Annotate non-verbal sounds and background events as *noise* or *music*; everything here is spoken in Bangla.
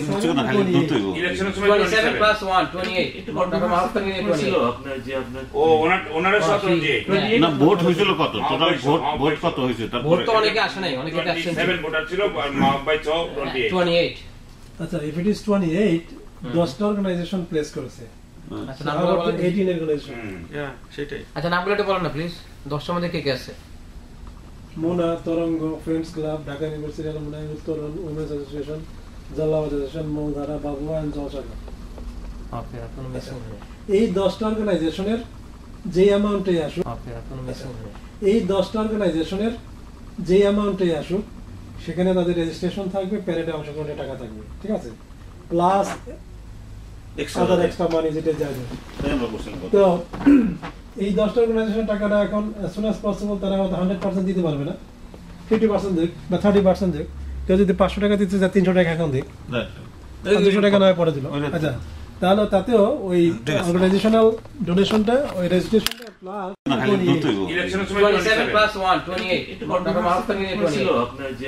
27 plus 1, 28 একটু তারপর মাঝখানে নিয়ে ছিল 28 আপনার যে আপনার ও ওনার ওনার সতেরো যে না ভোট হয়েছিল কত? টোটাল ভোট ভোট কত হয়েছে? ভোট তো অনেকে আসে নাই অনেকে আসেন সেভেন ভোটার ছিল মাহবাই ছ 28 আচ্ছা ইফ ইট ইজ 28 দশটা অর্গানাইজেশন প্লেস করেছে। আচ্ছা নামগুলো বলেন। 18 অর্গানাইজেশন সেটাই। আচ্ছা নামগুলো একটু বলেন না প্লিজ দশটার মধ্যে কে কে আছে? Mona Taranga friends club Dhaka university alumni Uttoron women's association Jalalabad association Moudhara Babua and Jalsagar এই দশটা অর্গানাইজেশনের যে অ্যামাউন্টে আসুক এই দশটা অর্গানাইজেশনের যে অ্যামাউন্টে আসুক সেখানে তাদের রেজিস্ট্রেশন থাকবে প্যারেডে অংশগ্রহণের টাকা থাকবে ঠিক আছে? প্লাস আদার এক্সট্রা মানি যেটা যাবে তো *clears throat* এই দশটা অর্গানাইজেশন টাকাটা এখন সুন অ্যাজ পসিবল তারা হয়তো হান্ড্রেড পার্সেন্ট দিতে পারবে না। ফিফটি পার্সেন্ট দিক বা থার্টি পার্সেন্ট দিক। কেউ যদি পাঁচশো টাকা দিতে চায় তিনশো টাকা এখন দিক দুশো টাকা নয় পরে দিল। আচ্ছা তাহলে তাতেও ওই অর্গানাইজেশনাল ডোনেশনটা ওই রেজিস্ট্রেশন প্লাস না খালি দ্রুত হইব ইলেকশনের সময় 27 plus 1 28 একটু তারপর মাঝখানে নিয়ে ছিল 28 আপনার যে